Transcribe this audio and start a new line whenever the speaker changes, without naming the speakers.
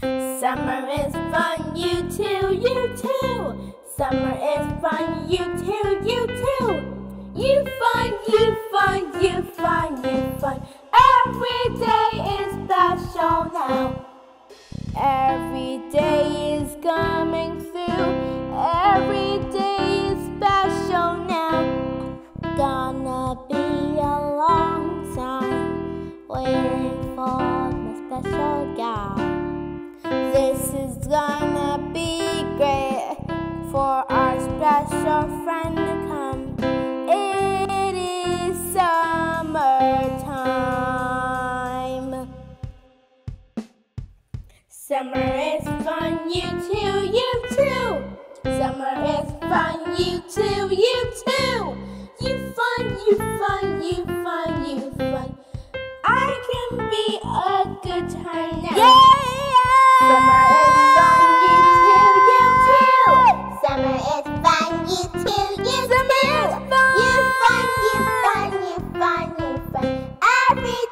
Summer is fun, you too, you too. Summer is fun, you too, you too. You fun, you fun, you fun, you fun. Every day is special now. Every day is Is gonna be great for our special friend to come. It is summertime. Summer is fun, you too, you too. Summer is fun, you too, you too. You fun, you fun, you fun, you fun. I can be a good time now.
Yeah!
Summer open every